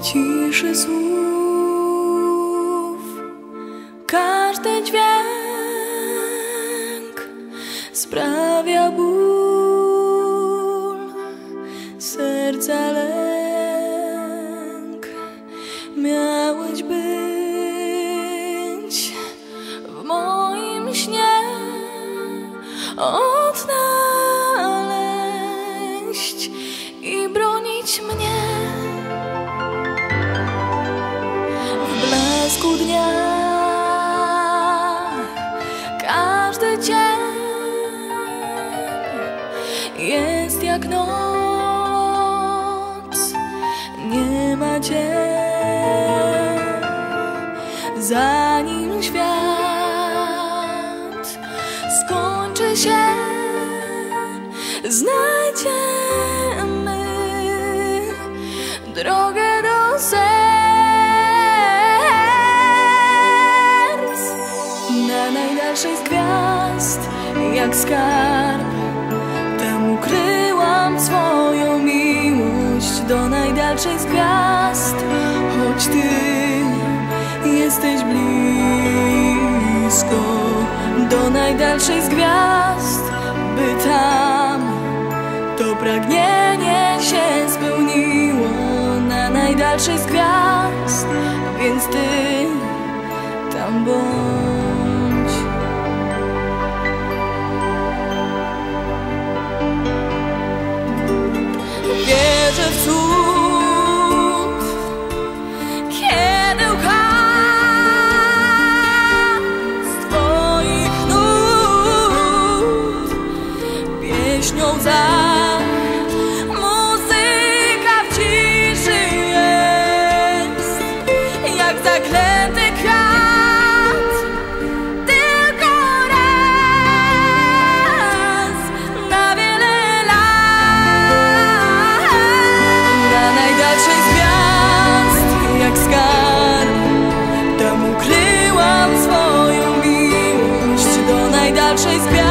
ciszy słów. Każdy dźwięk sprawia ból. Serca lęk Miałeś być w moim śnie. Odnaleźć i bronić mnie jak noc, nie ma cię, zanim świat. Skończy się, znajdziemy drogę do serc. Na najdalszej z gwiazd, jak skarb, tam miłość do najdalszej z gwiazd, choć ty jesteś blisko do najdalszej z gwiazd, by tam to pragnienie się spełniło na najdalszej z gwiazd, więc ty tam bądź. edge of two najdalszej z